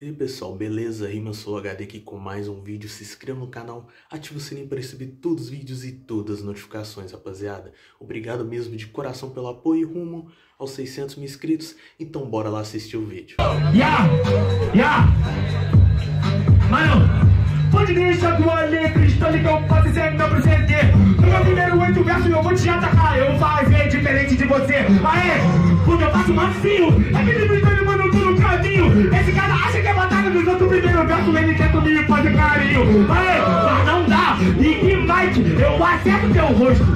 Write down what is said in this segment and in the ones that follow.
E aí pessoal, beleza? Rima sou HD aqui com mais um vídeo. Se inscreva no canal, ative o sininho para receber todos os vídeos e todas as notificações, rapaziada. Obrigado mesmo de coração pelo apoio e rumo aos 600 mil inscritos. Então bora lá assistir o vídeo. Ya! Ya! Mano, pode deixar tua letra histórica, eu posso ser meu presente. No meu primeiro oito versos eu vou te atacar, eu vou fazer diferente de você. Aê, porque eu faço macio, é que ele me mano por um caminho. Esse cara acha que é batalha dos outros primeiro verso, ele tenta me fazer carinho. Aê, mas não dá, e Mike, eu acerto teu rosto.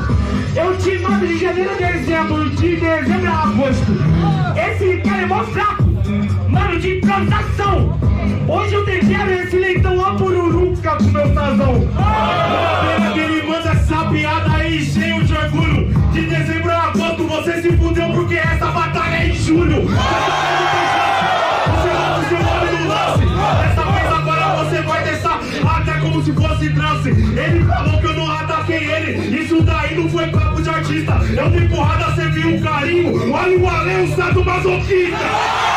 Eu te mando de janeiro a dezembro, de dezembro a agosto. Esse cara é mó fraco, de improvisação. Hoje eu tempero esse leitão a pururuca com meu sazão. Pena que ele manda essa piada aí cheio de orgulho. De dezembro a agosto você se fudeu porque essa batalha é em julho. O como se fosse trance. Ele falou que eu não ataquei ele. Isso daí não foi papo de artista. Eu dei porrada, você viu um carinho. Olha o além, o sato masoquista.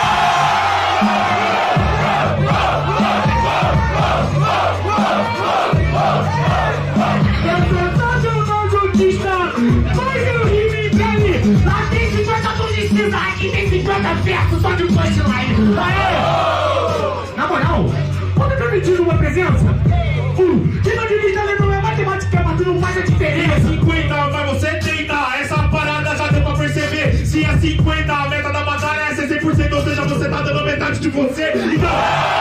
De punchline. Aê! Na moral, pode permitir uma presença? Uh, que não divide a não é matemática, mas tu não faz a diferença. 50, vai você 30, essa parada já deu pra perceber. Se é 50, a meta da batalha é ser 100%, ou seja, você tá dando metade de você. Então,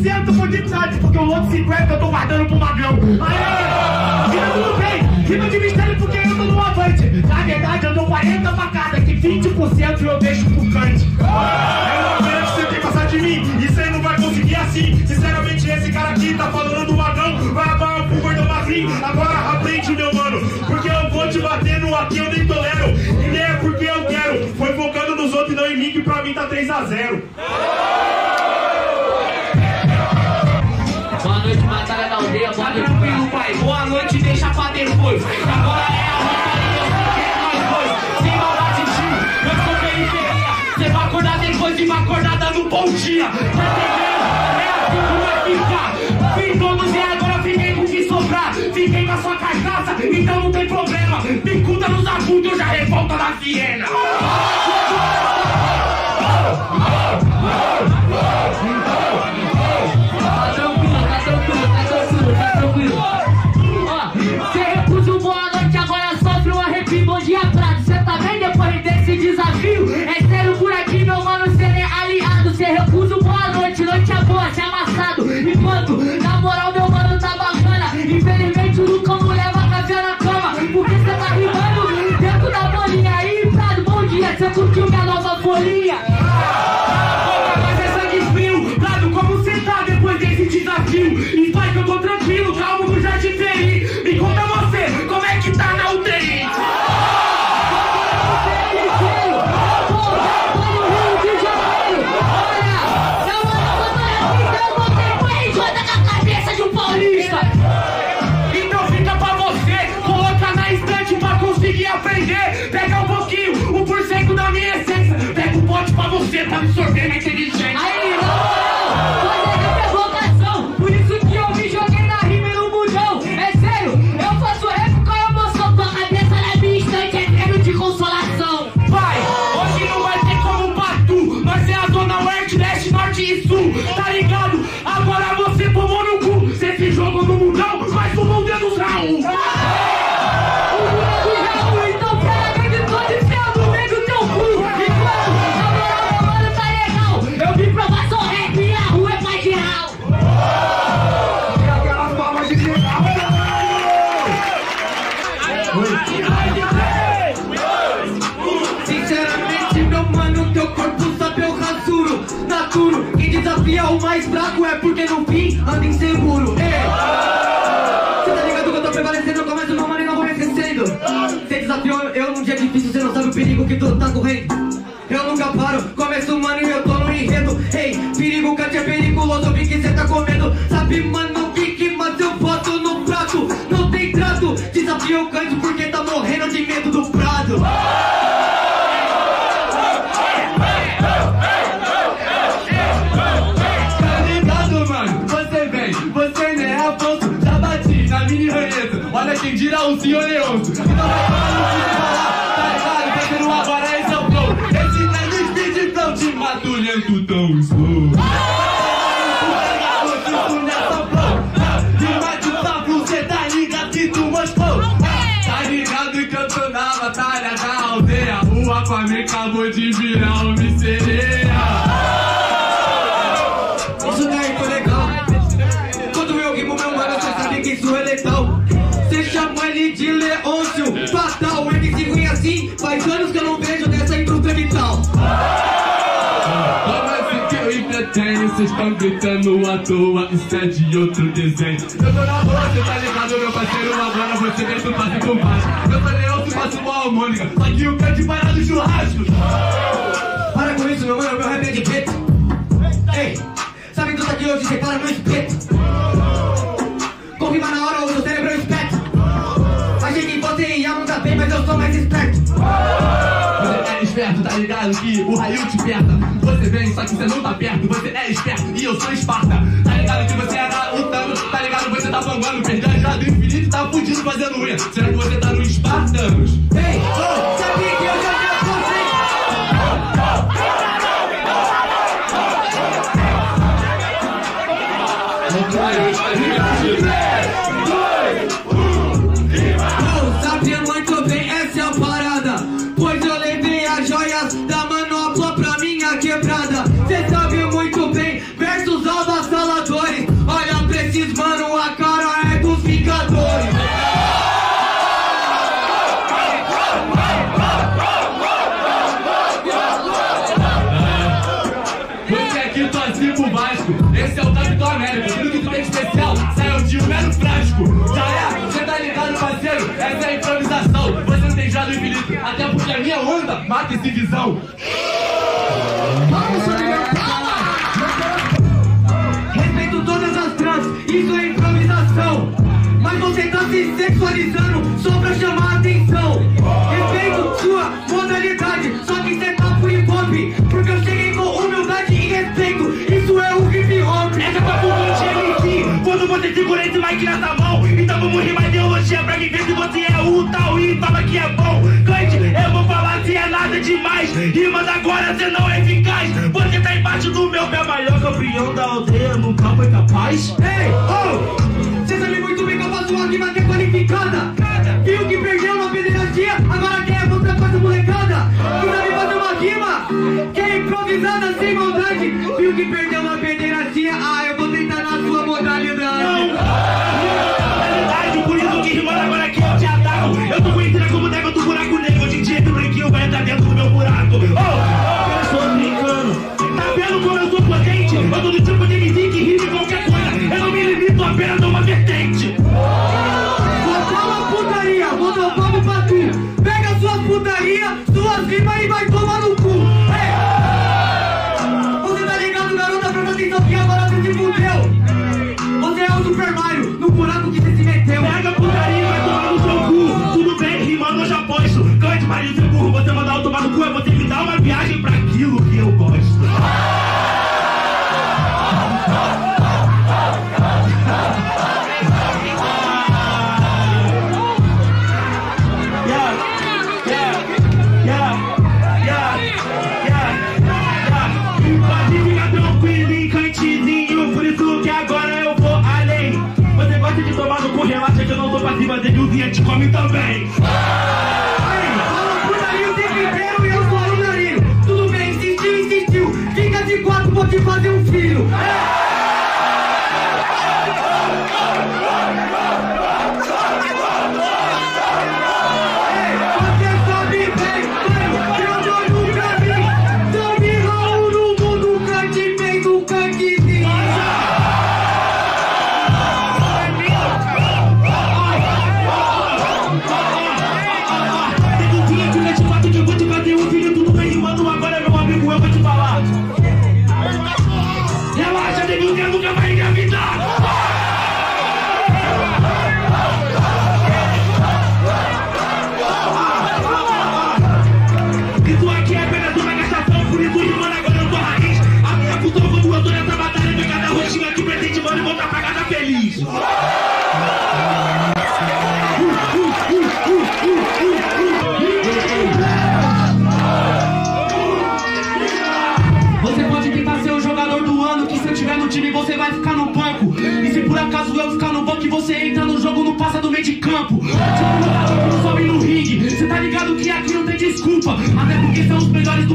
50% de tarde, porque o outro 50 eu tô guardando pro magrão. Aê! Fica tudo bem, fica de mistério porque eu tô no avante. Na verdade, eu dou 40 pra cada, que 20% eu deixo pro cante. Eu não aguento, você tem que passar de mim, e você não vai conseguir assim. Sinceramente, esse cara aqui tá falando do magrão, vai acabar pro gordão magrinho. Agora aprende, meu mano, porque eu vou te batendo aqui, eu nem tolero. E nem é porque eu quero, foi focando nos outros e não em mim, que pra mim tá 3x0. Batalha da aldeia, Tá tranquilo, pai. Boa noite, deixa pra depois. Agora é a batalha, eu sei que é nós dois. Sem maldade, tio, eu sou periferia. Cê vai acordar depois de uma acordada no bom dia. Tá entendendo? É assim que vai ficar. Fiz todos e agora fiquei com o que sobrar. Fiquei com a sua carcaça, então não tem problema. Picuda nos agudos, eu já revolta na Viena. Bom dia, Sinceramente, meu mano, teu corpo sabe eu rasuro. Naturo, quem desafia o mais fraco é porque no fim anda inseguro. Ei! Cê tá ligado que eu tô prevalecendo, eu começo meu mano e não vou me esquecendo. Cê desafiou eu num dia difícil, cê não sabe o perigo que tu tá correndo. Eu nunca paro, começo mano e eu tô no enredo. Ei, perigo, cante é periculoso, o que cê tá comendo Sabe mano eu canto porque Aquaman acabou de virar homem sereia Isso daí foi legal Quando eu rimo meu mano, cê sabe que isso é letal Cê chama ele de Leôncio Fatal, o MC ruim assim Faz anos que eu não vejo dessa indústria vital eu entretenho? Vocês estão gritando à toa, isso é de outro desenho. Eu tô na boa, cê tá ligado, meu parceiro? Agora você vem do passe com baixo. Eu leão, tu faço uma harmônica. Só que o grande para Para com isso, meu mano, meu rap é de preto. Ei, sabe tudo aqui hoje, separa no espeto. Com rima na hora, o seu cérebro é espeto. Achei que você ia mandar bem, mas eu sou mais esperto. Você é esperto, tá ligado? Que o raio te aperta. Você vem, só que você não tá perto. Você é esperto e eu sou Esparta. Tá ligado que você era o Thanos? Tá ligado? Você tá bambando, perdeu a joia do infinito tá fudido fazendo unha. Será que você tá no Espartanos? Ei, oh, sabia mata esse visão. Vamos, Rodrigão, Respeito todas as trans, isso é improvisação. Mas você tá se sexualizando só pra chamar a atenção. Respeito sua modalidade, só que cê tá por hip hop. Porque eu cheguei com humildade e respeito. Isso é o hip hop. Essa tua fumante MC Quando você segura esse mic nessa mão Então vamos rimar ideologia pra quem vê se você é o tal e fala que é bom é demais agora cê não é eficaz Você tá embaixo do meu pé maior campeão da aldeia Nunca foi capaz Ei, oh! Cê sabe muito bem que eu faço uma rima é qualificada. Viu que perdeu na pederastia, agora quer outra coisa molecada. Tu sabe fazer uma rima que é improvisada sem maldade. Viu que perdeu na pederastia, ah, Que agora você se fudeu. Você é o Super Mario, no buraco que come também.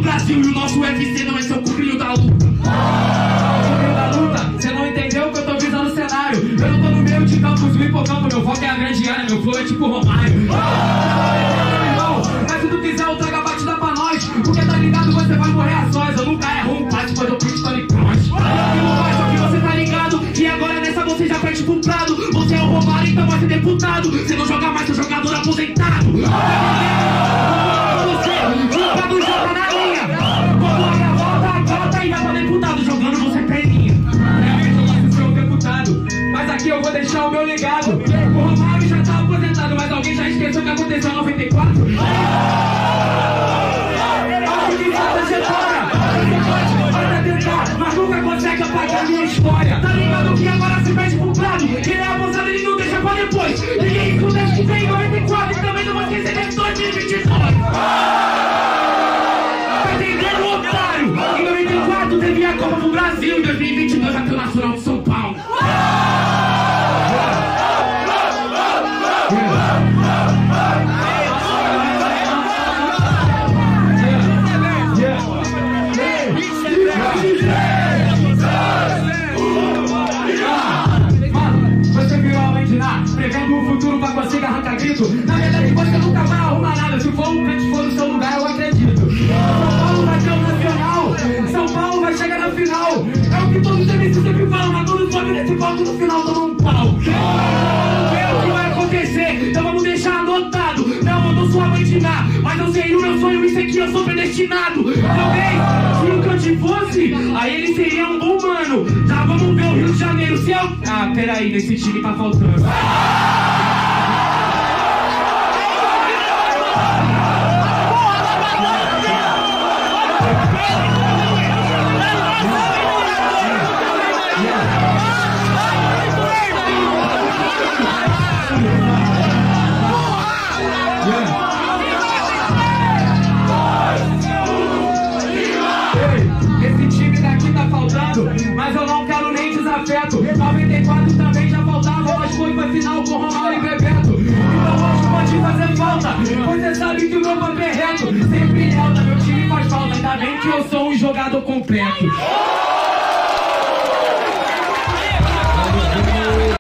Brasil e o nosso UFC não é seu cupinho da luta. Cê não entendeu que eu tô visando o cenário. Eu não tô no meio de campos, no hipocampo, meu foco é a grande área, meu flow é tipo Romário. Mas se tu quiser, eu trago a batida pra nós. Porque tá ligado, você vai morrer a sós. Eu nunca erro um passe, mas eu print Tony Cross. Só que você tá ligado que agora nessa você já perde pro Prado. Você é o Romário, então vai ser deputado. Você não joga mais, seu jogador aposentado. Deixar o meu legado. O Romário já tá aposentado, mas alguém já esqueceu que aconteceu em 94? Acho que essa trajetória Você pode tentar Mas nunca consegue apagar a minha história. Tá ligado que agora você perde pro Prado? Ele é abusado, ele não deixa pra depois. Ninguém escuta que tem em 94 E também não vai esquecer de 2022 Ná, prevendo o futuro pra conseguir arrancar grito. Na verdade, você nunca vai arrumar nada. Se for um pet for no seu lugar, eu acredito. São Paulo vai ter o nacional, São Paulo vai chegar na final. É o que todos os MCs sempre falam, mas todos sobem nesse palco no final tomam eu sou predestinado. Talvez, se o Cante fosse, aí ele seria um bom mano. Já vamos ver o Rio de Janeiro, se eu... Ah, peraí, nesse time tá faltando. Meu